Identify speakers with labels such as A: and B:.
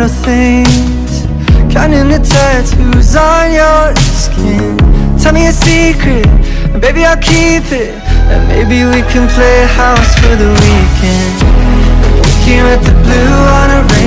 A: little things. Counting the tattoos on your skin. Tell me a secret, baby I'll keep it. And maybe we can play house for the weekend. Looking at the blue on a